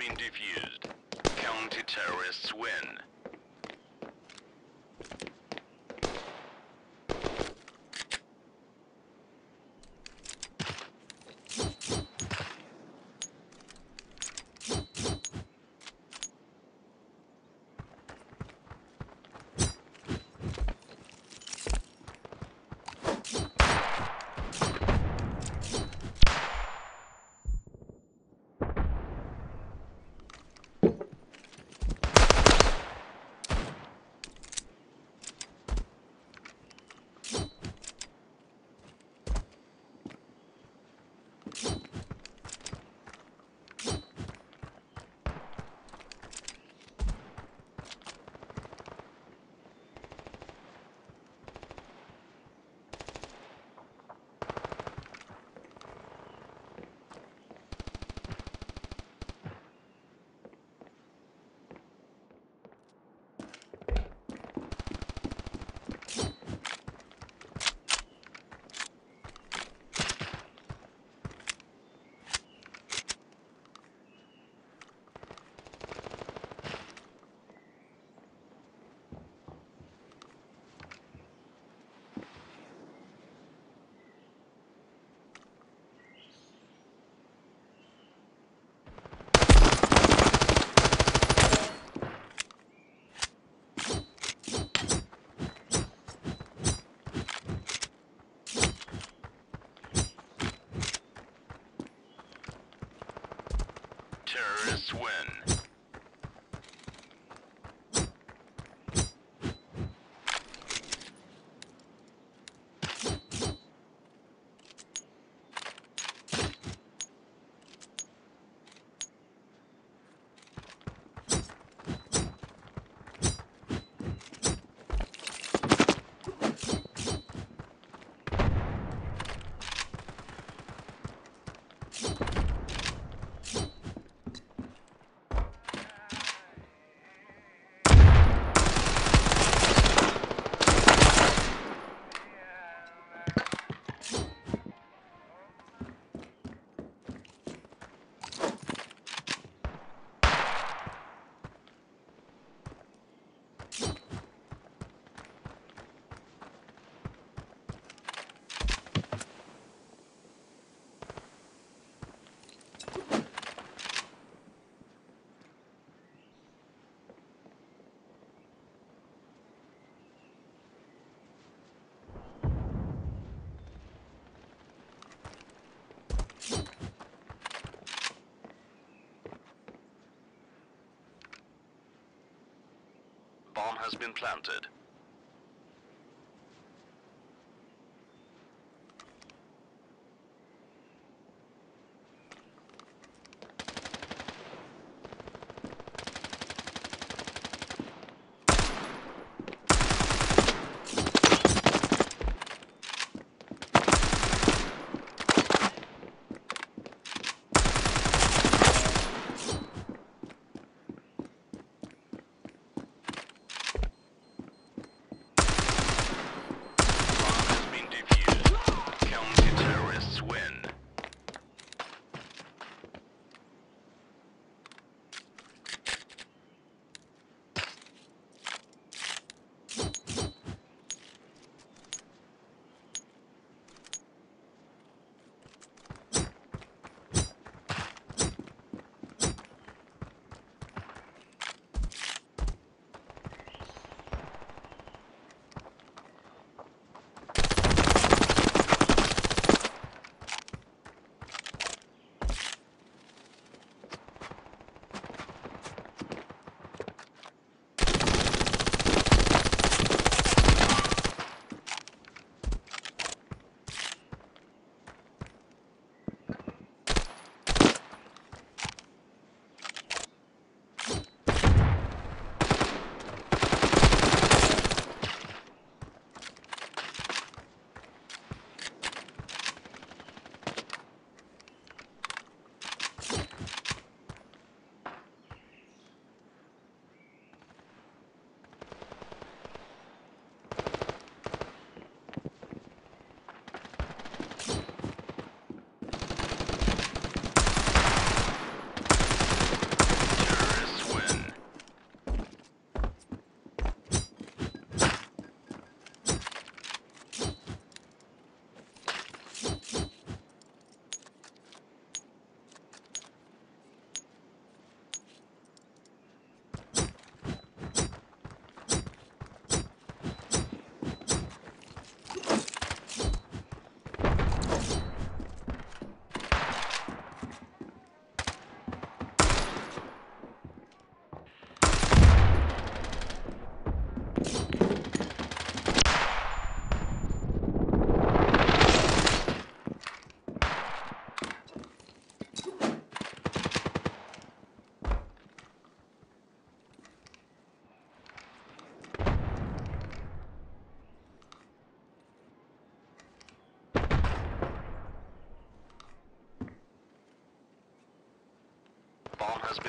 been defused. Counter-terrorists win. Terrorists win. Has been planted.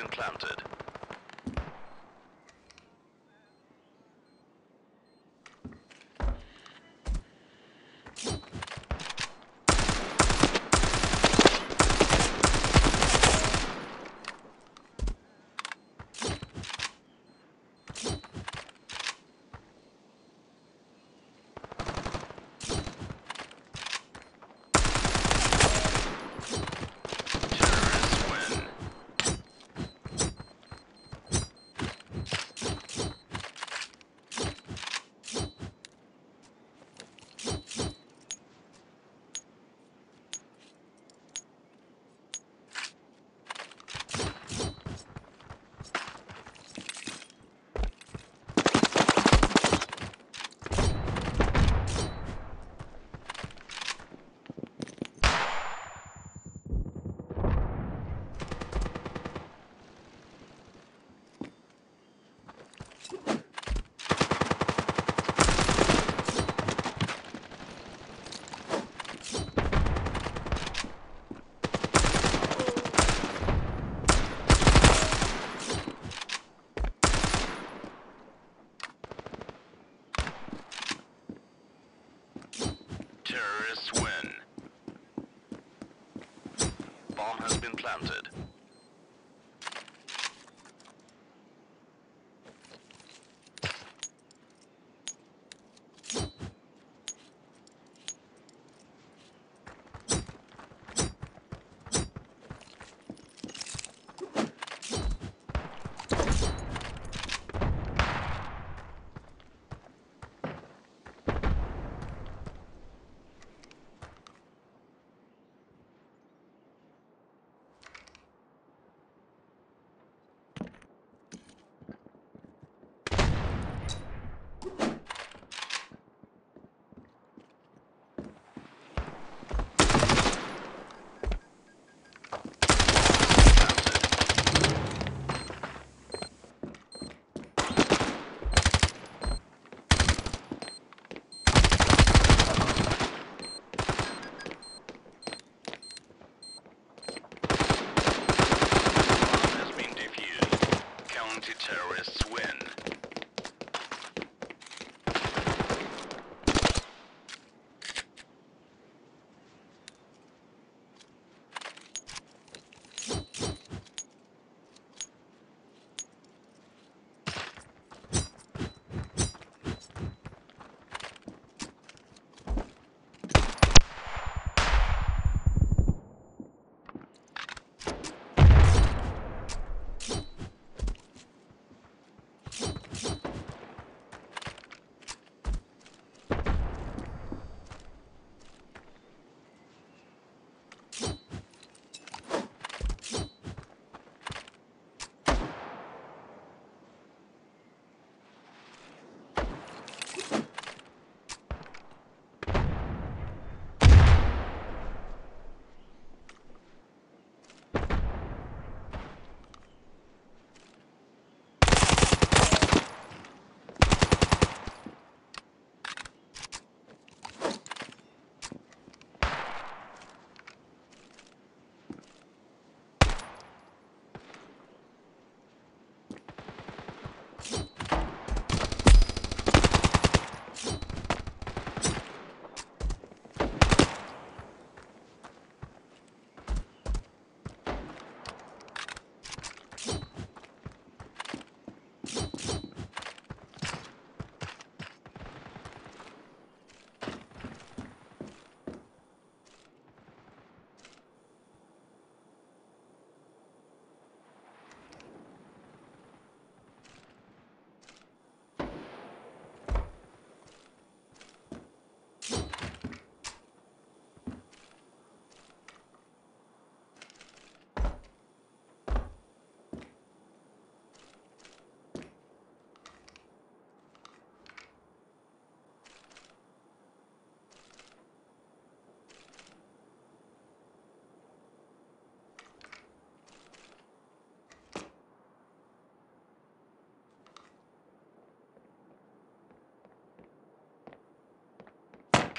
Been planted.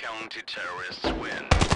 Counter-terrorists win.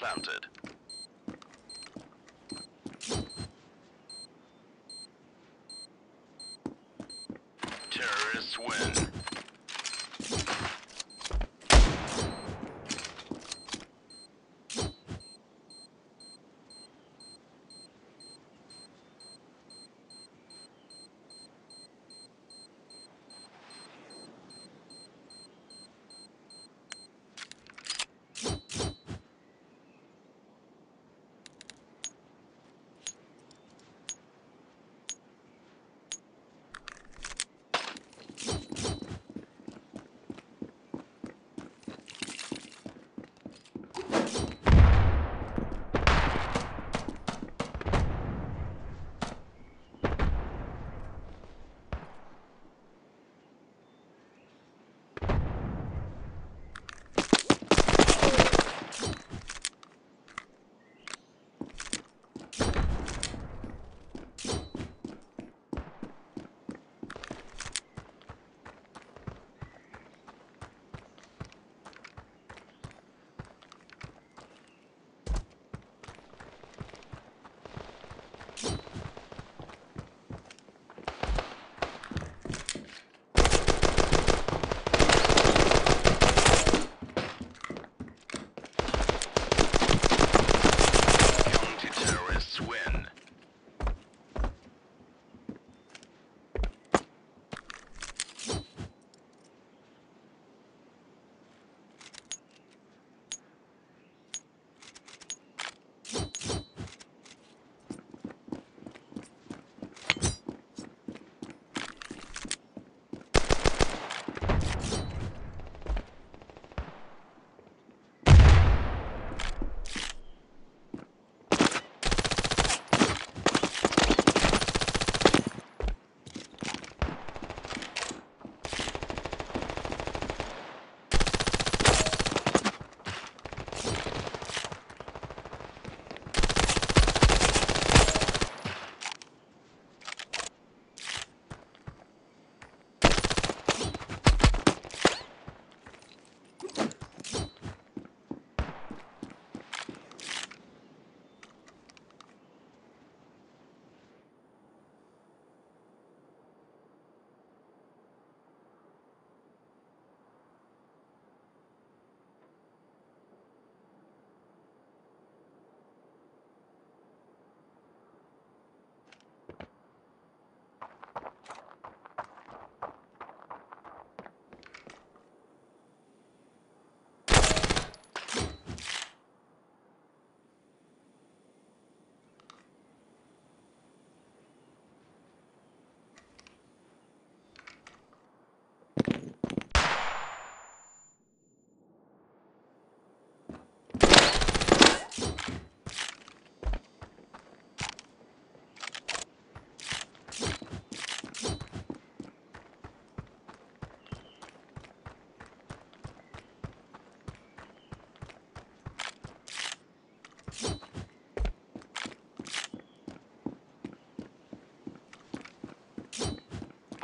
Planted.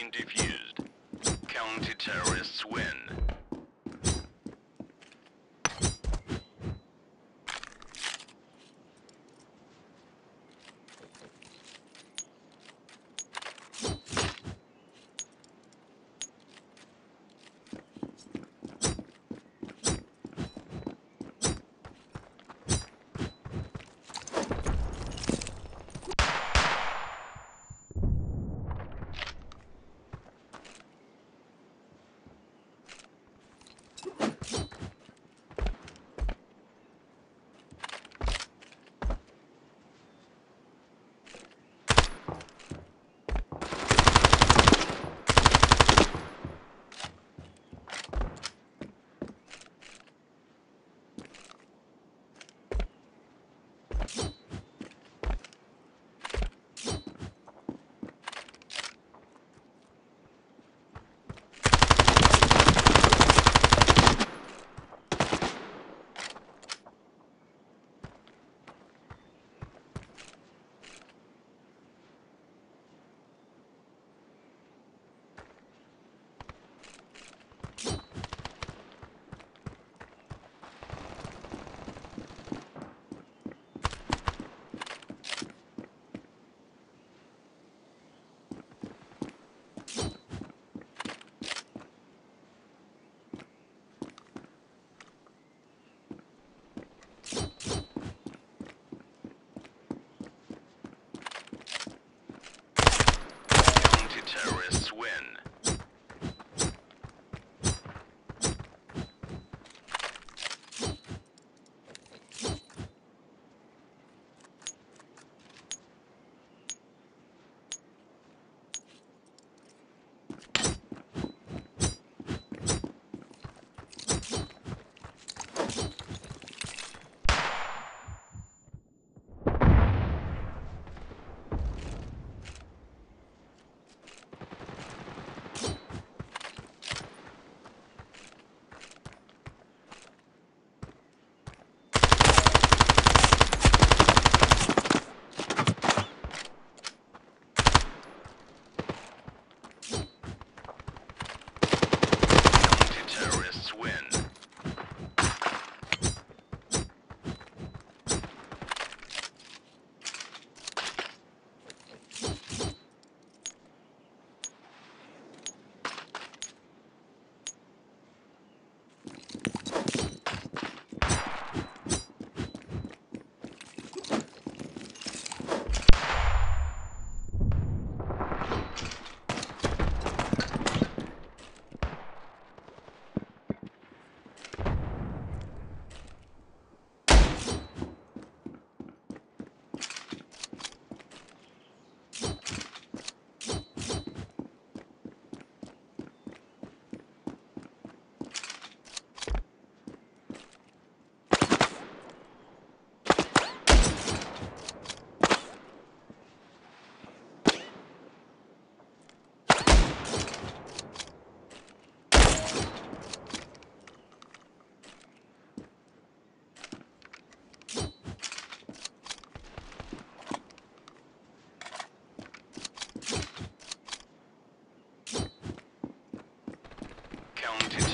been defused. Counter-terrorists win. Counter-terrorists win. Counter